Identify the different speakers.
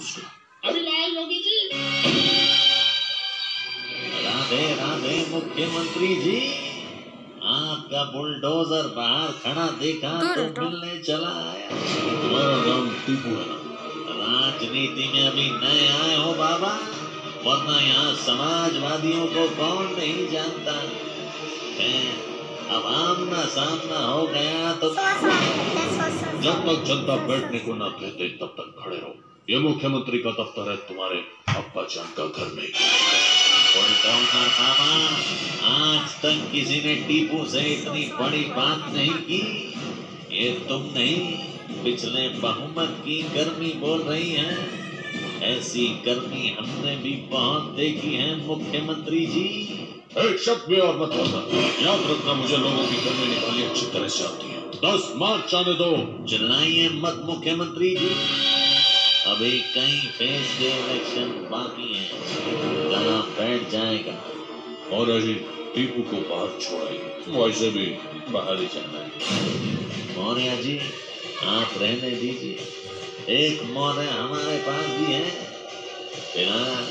Speaker 1: उसको
Speaker 2: अभी लाए योगी जी।
Speaker 3: राधे राधे मुख्यमंत्री जी। आपका बुलडोजर बाहर खड़ा देखा तो मिलने चला आया।
Speaker 1: हमारा नाम टीपू है
Speaker 3: राजनीति में अभी नए आए हो बाबा। वरना यहाँ समाजवादियों को कौन नहीं जानता। है अब आमना सामना हो गया तो
Speaker 1: जब तक जनता बैठने को ना कहते तब तक खड़े रहो। ये मुख्यमंत्री का दफ्तर है तुम्हारे अब्बा जान का घर में
Speaker 3: बाबा आज तक किसी ने टीपू से इतनी बड़ी बात नहीं की, ये तुम नहीं पिछले बहुमत की गर्मी बोल रही है, ऐसी गर्मी हमने भी बहुत देखी है, मुख्यमंत्री जी।
Speaker 1: एक शब्द भी और मत बोलना याद रखना मुझे लोगों की करने निकाली अच्छी तरह से आती है? दस मार्च आने दो।
Speaker 3: चिल्लाइए मत, मुख्यमंत्री जी। अभी कई फ़ेज़ के इलेक्शन बाकी हैं। कहा बैठ जाएगा,
Speaker 1: और अभी टीपू को बाहर छोड़ेगा। वैसे भी बाहर ही जाना है।
Speaker 3: मौर्य जी, आप रहने दीजिए। एक मौर्य हमारे पास भी है। फ़िलहाल